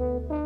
Mm-hmm.